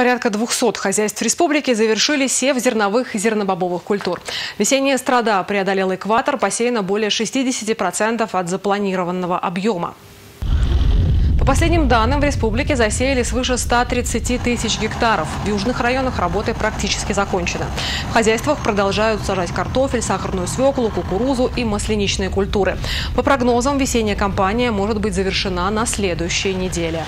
Порядка 200 хозяйств республики завершили сев зерновых и зернобобовых культур. Весенняя страда преодолела экватор, посеяно более 60% от запланированного объема. По последним данным, в республике засеяли свыше 130 тысяч гектаров. В южных районах работы практически закончены. В хозяйствах продолжают сажать картофель, сахарную свеклу, кукурузу и масляничные культуры. По прогнозам, весенняя кампания может быть завершена на следующей неделе.